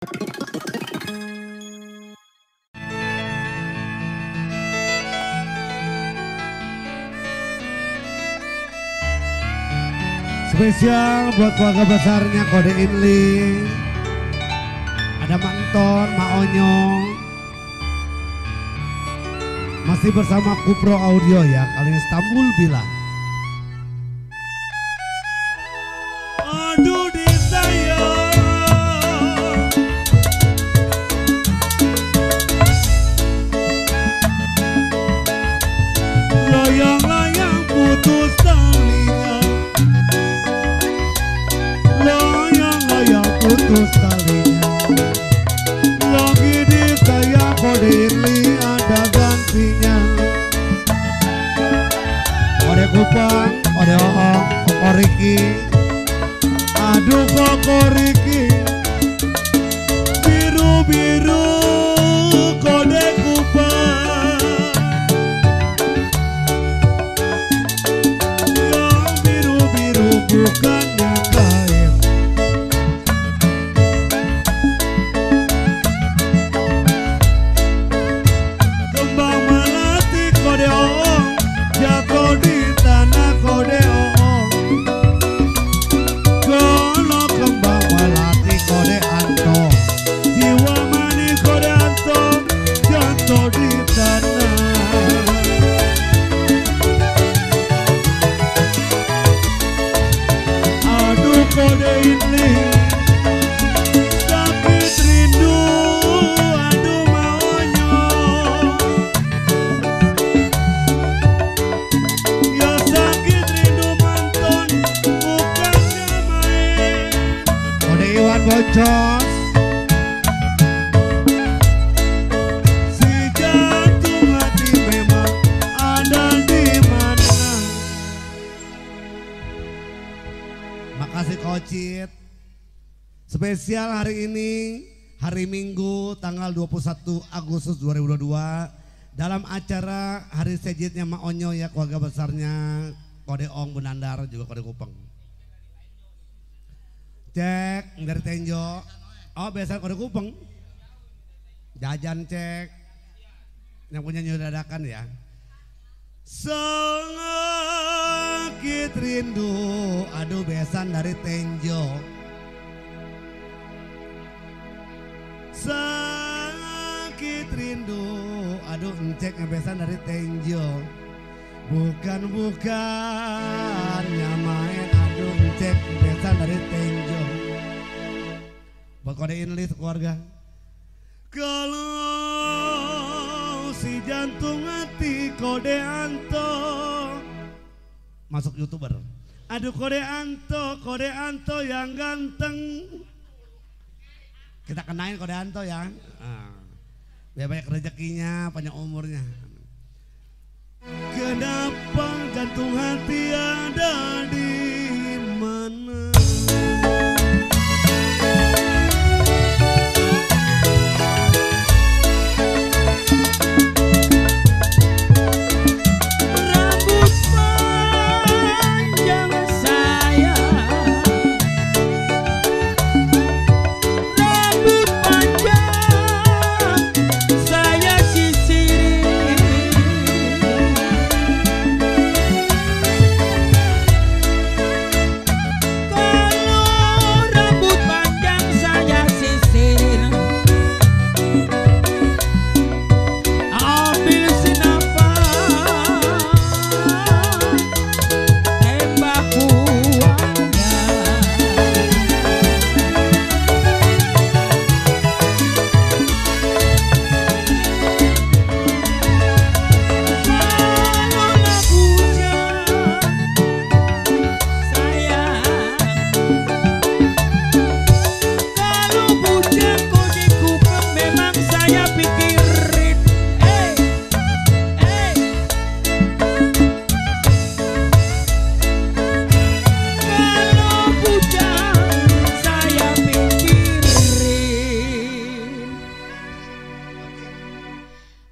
Spesial buat keluarga besarnya Kode Inli. Ada Manton, Mak Onyong. Masih bersama Kupro Audio ya, kali Istanbul bilang. Putus talinya Lagi di saya kodili ada gantinya. Ode kupang, ode oong, koko Riki. Aduh koko Kocit. Spesial hari ini hari Minggu tanggal 21 Agustus 2022 dalam acara hari sejitnya Mak Onyo ya keluarga besarnya Kode Ong Bunandar juga Kode Kupeng. Cek dari Tenjo. Oh biasa Kode Kupeng. Jajan cek. Yang punya nyu dadakan ya. Sakit rindu, aduh besan dari Tenjo. Sakit rindu, aduh encek besan dari Tenjo. Bukan bukan main, aduh encek besan dari Tenjo. Buat kodein list keluarga. Kalau si jantung hati kode Anto Masuk youtuber. Aduh kode Anto, kode Anto yang ganteng. Kita kenain kode Anto ya. Ah. Biar banyak rezekinya, panjang umurnya. Kenapa jantung hati ada di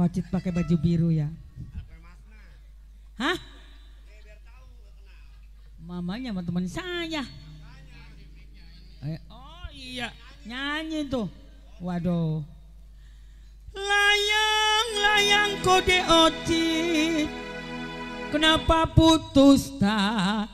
Kocit pakai baju biru ya Hah? Mamanya sama teman saya Eh, Oh iya, nyanyi tuh. Waduh. Layang-layang kode ocit. Kenapa putus talinya?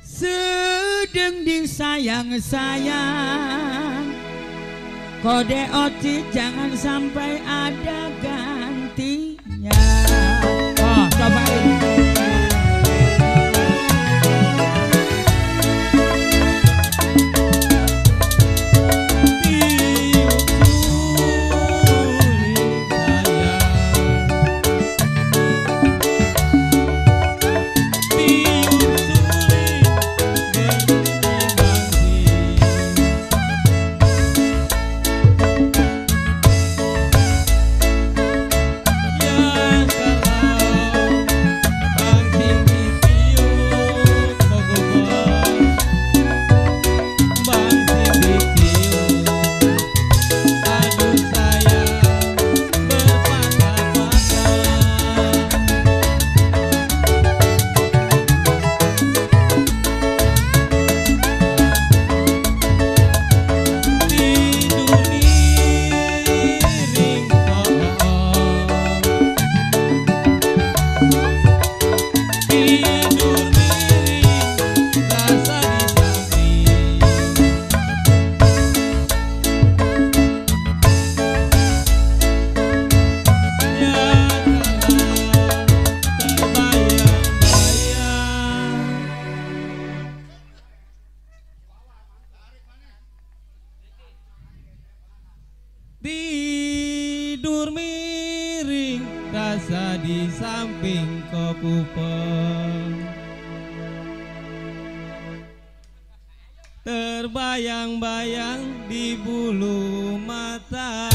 Sedang disayang-sayang. Kode ocit jangan sampai ada gantinya. Miring rasa di samping kopupeng terbayang-bayang di bulu mata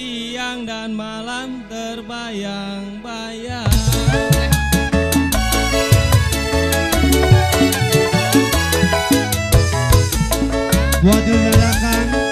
Siang dan malam terbayang-bayang. Buat dinyalakan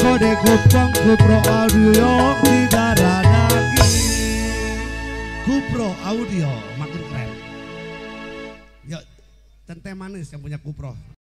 kode kupang kupro audio di darah daging Kupro audio makin keren. Yuk, tente manis yang punya Kupro